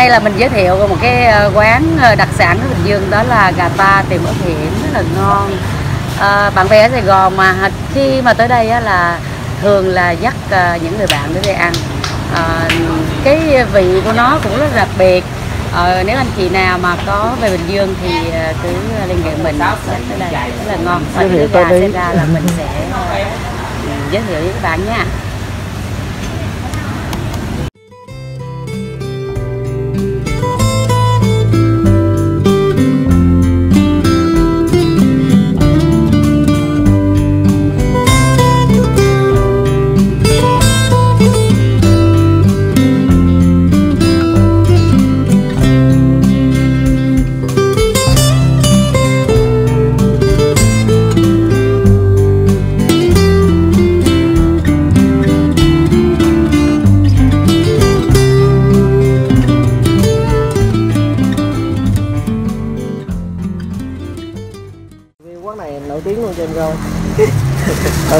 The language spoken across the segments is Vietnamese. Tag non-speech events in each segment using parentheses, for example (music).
À, nay là mình giới thiệu một cái ờ, quán ờ, đặc sản của Bình Dương đó là gà ta tiềm ớt hiểm rất là ngon. À, bạn bè ở Sài Gòn mà khi mà tới đây á, là thường là dắt những người bạn đến đây ăn. À, cái vị của nó cũng rất đặc biệt. Ờ, nếu anh chị nào mà có về Bình Dương thì cứ liên hệ mình tới đây rất là ngon. Và thiệu gà sẽ ra là mình sẽ ờ, giới thiệu với các bạn nha.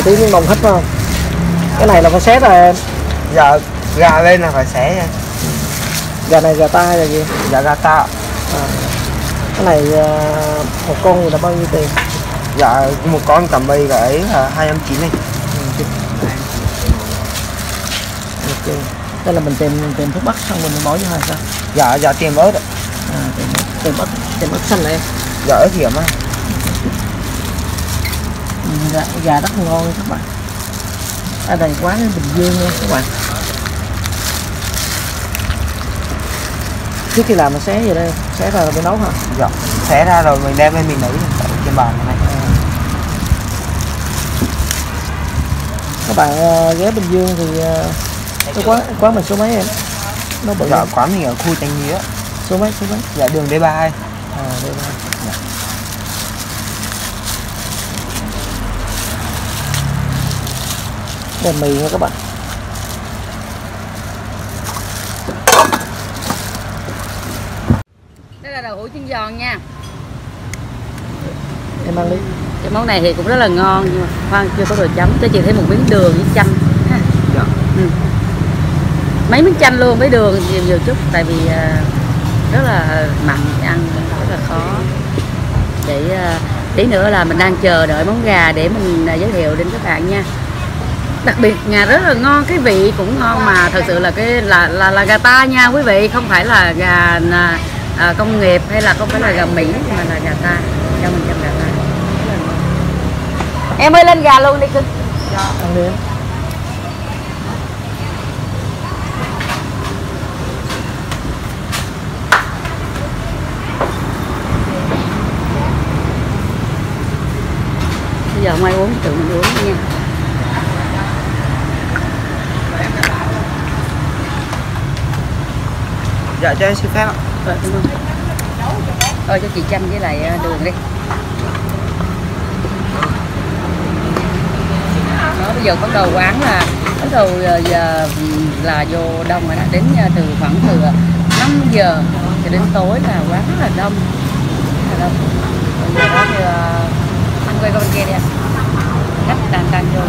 Nổi tiếng những đồng khách phải không? Cái này là phải xé rồi em. Dạ gà lên là phải xé gà này gà ta hay là gì? Dạ gà ta. À. cái này à, một con thì là bao nhiêu tiền? Dạ một con tầm bây gửi là hai trăm chín này. Ok. Đây là mình tìm tìm thuốc bắc xong mình bỏ vô hay sao? Dạ dạ tiền ớt ạ. à tìm ớt tìm ớt tìm ớt xanh này. Em dạ ớt hiểm á gà, gà rất ngon các bạn. À, ở đây quán bình dương nha các bạn. Trước khi làm mình xé về đây? Xé ra rồi mình nấu hả? Dạ xé ra rồi mình đem lên mình nấu trên bàn này. Ừ. Các bạn ờ, ghé bình dương thì ờ, cái quán quán mình số mấy em? Nó bự dạ, quán mình ở khu tranh nghĩa. Số mấy số mấy? Dạ đường d ba à d 3 để mì nha các bạn. Đây là đậu hũ chiên giòn nha. Em ăn đi. Cái món này thì cũng rất là ngon nhưng mà khoan chưa có đồ chấm cho chị thấy một miếng đường với chanh. Dạ. ừ. mấy miếng chanh luôn với đường nhiều nhiều chút tại vì à, rất là mặn ăn rất là khó. Để à, tí nữa là mình đang chờ đợi món gà để mình à, giới thiệu đến các bạn nha đặc biệt nhà rất là ngon cái vị cũng ngon mà thật sự là cái là là là gà ta nha quý vị không phải là gà à, à, công nghiệp hay là không phải là gà mỹ mà là gà ta. Cho mình trăm gà ta. Em ơi lên gà luôn đi cưng. Bây giờ không ai uống tự mình uống nha dạ cho em xin phép ạ. Ờ, rồi. Thôi cho chị chanh với lại ờ, đường đi. Đó bây giờ bắt đầu quán là bắt đầu ờ, giờ, giờ là vô đông rồi đó. Đến từ khoảng từ 5 giờ cho đến tối là quán rất là đông. Rất là đông. Bây giờ thì anh quay con kia đi anh khách đang đang vô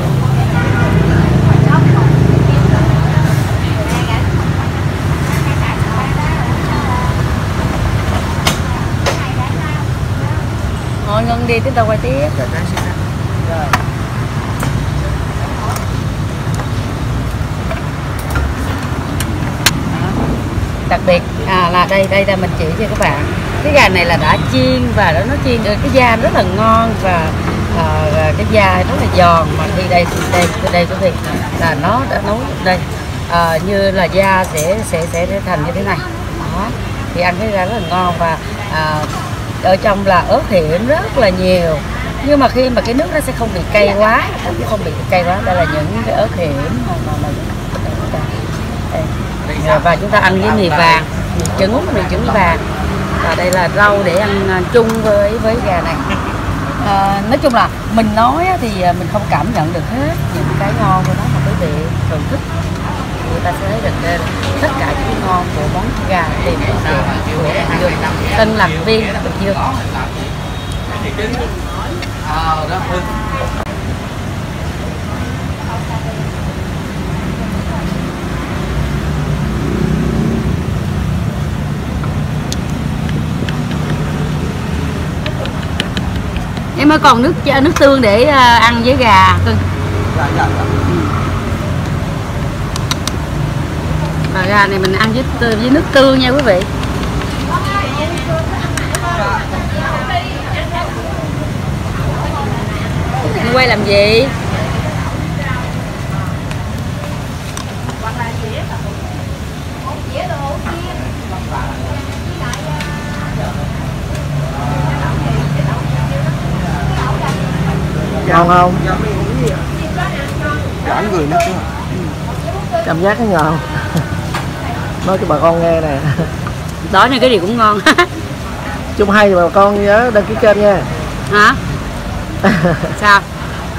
Thôi ngưng đi chúng ta quay tiếp. Dạ phép rồi. Đó. đặc biệt à là đây đây là mình chỉ cho các bạn. Cái gà này là đã chiên và nó chiên được cái da rất là ngon và à, cái da rất là giòn. Mà khi đây đây đây quý vị là nó đã nấu đây. À, như là da sẽ sẽ sẽ thành như thế này. Đó. Thì ăn cái gà rất là ngon và à, ở trong là ớt hiểm rất là nhiều. Nhưng mà khi mà cái nước nó sẽ không bị cay quá nó cũng không bị cay quá. Đây là những cái ớt hiểm mà mà, mà. Rồi, à, và chúng ta ăn với mì vàng mì trứng mì trứng vàng. Và đây là rau để ăn à, chung với với gà này. À, nói chung là mình nói thì à, mình không cảm nhận được hết những cái ngon của nó mà quý vị thưởng thức người ta sẽ thấy được tất cả những ngon của món gà tiềm của của Bình Dương tên làm viên Bình Dương. Em ơi còn nước nước tương để à, ăn với gà cưng. Dạ, dạ, dạ. Gà này mình ăn với với nước tương nha quý vị. Anh quay làm gì? Ngon không? Gửi nước chưa cảm giác nó ngon nói cho bà con nghe nè. Đó nha cái gì cũng ngon. (laughs) Chung hay thì bà con nhớ đăng ký kênh nha. Hả? (laughs) Sao?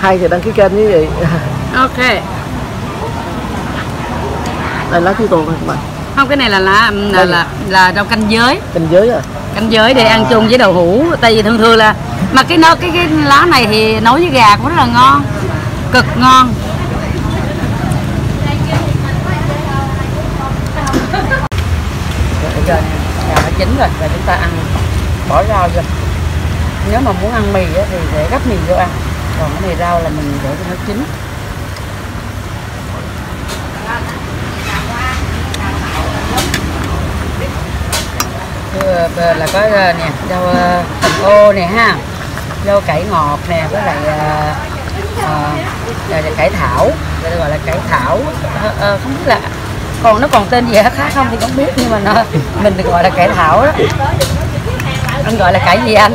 Hay thì đăng ký kênh với gì ok. Đây lá chuối tuồng các bạn. Không cái này là là là là, là rau canh giới. Kênh dưới à? Canh giới để ăn chung với đậu hũ. Tại vì thường thường là mà cái nó cái cái lá này thì nấu với gà cũng rất là ngon. Cực ngon bây gà nó chín rồi và chúng ta ăn bỏ rau vô. Nếu mà muốn ăn mì á, thì để gấp mì vô ăn. Còn cái này rau là mình để cho nó chín. Là có ờ, nè rau ờ, cần tầm ô nè ha. Rau cải ngọt nè với lại ờ, uh, là cải thảo. Gọi gọi là cải thảo. Ờ, uh, không biết là còn nó còn tên gì khác không thì không biết nhưng mà nó mình được gọi là cải thảo đó. Anh gọi là cải gì anh?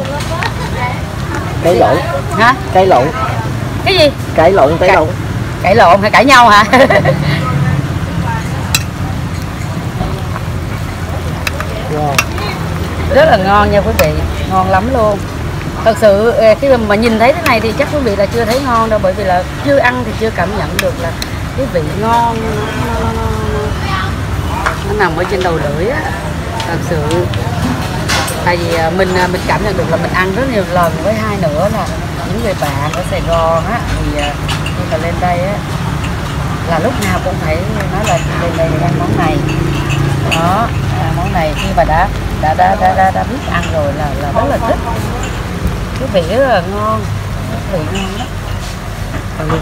Cải lộn. Hả? Cải lộn. Cái gì? Cải lộn cải Cải- lộn. cãi lộn hay cãi nhau hả? Wow. rất là ngon nha quý vị ngon lắm luôn. Thật sự khi mà nhìn thấy thế này thì chắc quý vị là chưa thấy ngon đâu bởi vì là chưa ăn thì chưa cảm nhận được là cái vị ngon. nó, nó nằm ở trên đầu lưỡi á thật sự. Tại vì à, mình à, mình cảm nhận được là mình ăn rất nhiều lần với hai nữa là những người bạn ở Sài Gòn á thì à, khi mà lên đây á là lúc nào cũng phải nói là lên đây để ăn món này. Đó à, món này. Khi mà đã đã đã đã, đã, đã biết ăn rồi là là rất là thích. Cái vị rất là ngon vị ngon lắm đi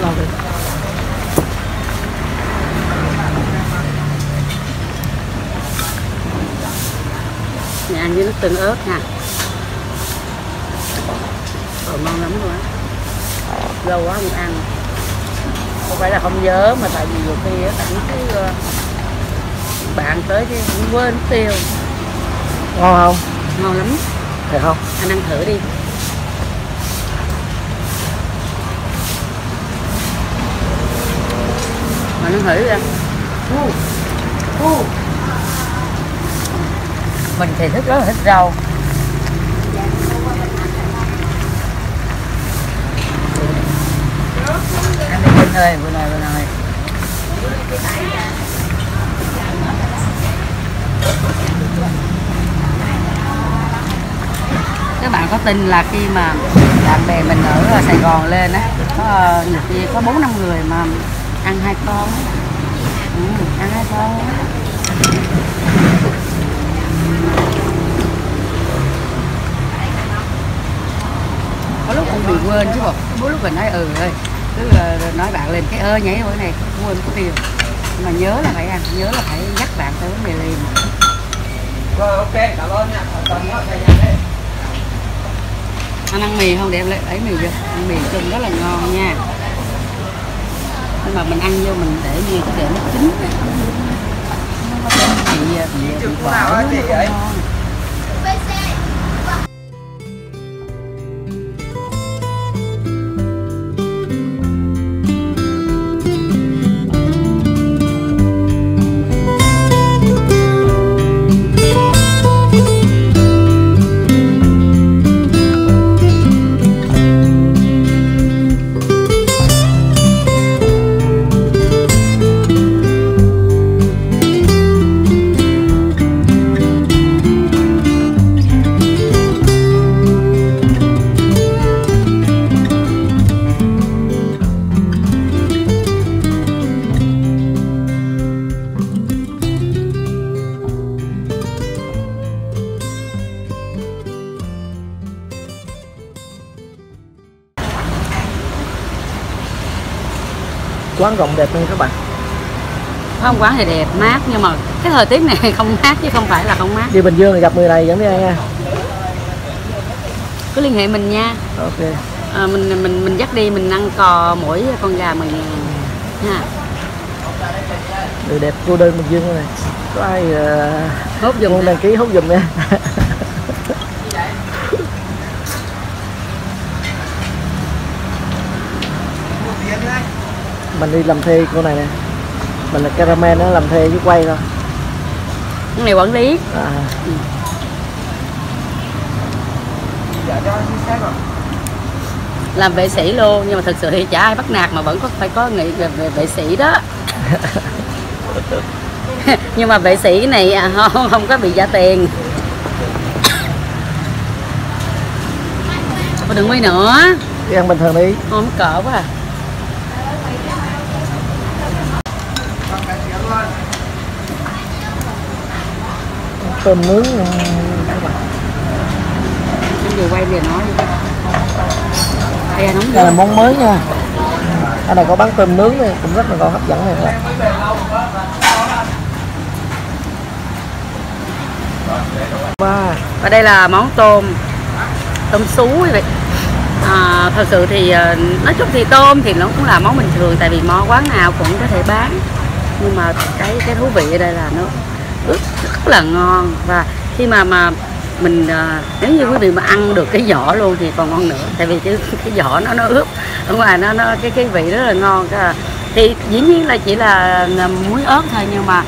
Đâu đi. Nhà ăn với nước tương ớt nha. Ồ, ngon lắm luôn á. Lâu quá không ăn. Không phải là không nhớ mà tại vì nhiều khi á, ảnh cái ờ, bạn tới cái cũng quên tiêu. Ngon không? Ngon lắm. Thiệt không? Anh ăn thử đi. Mà ăn thử đi anh mình thì thích rất là thích rau. Ăn đi ơi, bữa nay bữa nay. Các bạn có tin là khi mà bạn bè mình ở ờ, Sài Gòn lên á có ờ, nhiều khi có bốn năm người mà ăn hai con ừ, ăn hai con có lúc cũng bị quên chứ bộ. Có lúc mình nói ừ ơi cứ ờ, nói bạn lên cái ơ nhảy bữa này quên cái điều mà nhớ là phải ăn nhớ là phải dắt bạn tới vấn đề liền. Rồi ok cảm ơn nha. Anh ăn mì không? Để em lấy ấy mì vô. Ăn mì chung rất là ngon nha. Nhưng mà mình ăn vô mình để gì để nó chín bị bị bị chị nó không ấy? ngon. Quán rộng đẹp hơn các bạn. Không quán thì đẹp mát nhưng mà cái thời tiết này không mát chứ không phải là không mát. Đi Bình Dương thì gặp người này dẫn đi ăn nha? Cứ liên hệ mình nha. Ok. À, mình mình mình dắt đi mình ăn cò mỗi con gà ngàn. Nha người đẹp cô đơn Bình Dương này. Có ai uh, hốt muốn đăng ký hút giùm nha (laughs) mình đi làm thuê cô này nè. Mình là caramel nó làm thuê với quay thôi. Cái này quản lý. À, làm vệ sĩ luôn nhưng mà thực sự thì chả ai bắt nạt mà vẫn có phải có nghĩ về, về vệ sĩ đó. (laughs) Nhưng mà vệ sĩ này à, không không có bị trả tiền. Đừng quay nữa. Đi ăn bình thường đi. Không cỡ quá à. Tôm nướng các bạn Cái gì quay về nói Đây nóng đây là món mới nha. Ở này có bán tôm nướng này cũng rất là ngon hấp dẫn này các bạn wow Và đây là món tôm Tôm sú vậy à, Thật sự thì à, nói chung thì tôm thì nó cũng là món bình thường Tại vì món quán nào cũng có thể bán. Nhưng mà cái cái thú vị ở đây là nó ướp rất là ngon. Và khi mà mà mình à, nếu như quý vị mà ăn được cái vỏ luôn thì còn ngon nữa. Tại vì cái cái vỏ nó nó ướp. Ở ngoài nó nó cái cái vị rất là ngon. Thì dĩ nhiên là chỉ là là muối ớt thôi nhưng mà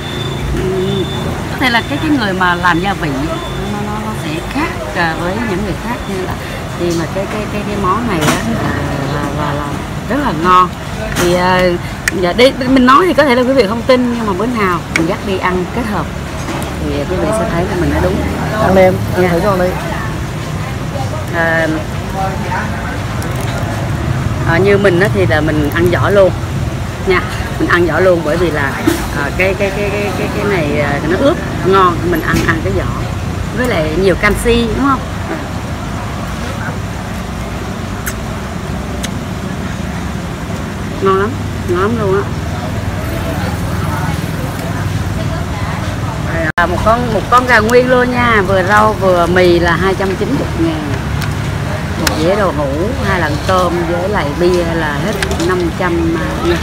có thể là cái cái người mà làm gia vị nó nó, nó sẽ khác à, với những người khác. Như là thì mà cái cái cái cái món này á là, là, là, là rất là ngon. Thì à, dạ đi mình nói thì có thể là quý vị không tin nhưng mà bữa nào mình dắt đi ăn kết hợp thì quý vị sẽ thấy là mình đã đúng. Ăn em ăn thử con đi. À, à, như mình á thì là mình ăn vỏ luôn. Nha mình ăn vỏ luôn bởi vì là à, cái cái cái cái cái cái này à, nó ướp ngon mình ăn ăn cái vỏ với lại nhiều canxi đúng không? À. ngon lắm ngon lắm luôn á à, một con một con gà nguyên luôn nha. Vừa rau vừa mì là 290 ngàn. Một dĩa đồ hũ hai lần tôm với lại bia là hết 500 nha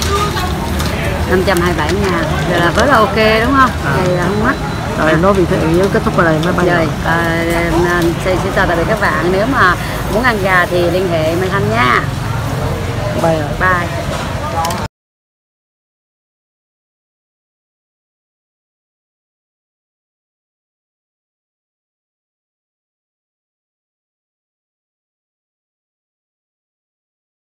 527 ngàn. Vậy là rất là ok đúng không? Vậy là không mắc. Rồi em nói vì thế nhớ kết thúc ở đây máy bay. Rồi, à, nên xin xin chào tạm biệt các bạn. Nếu mà muốn ăn gà thì liên hệ Mai Thanh nha. Rồi. Bye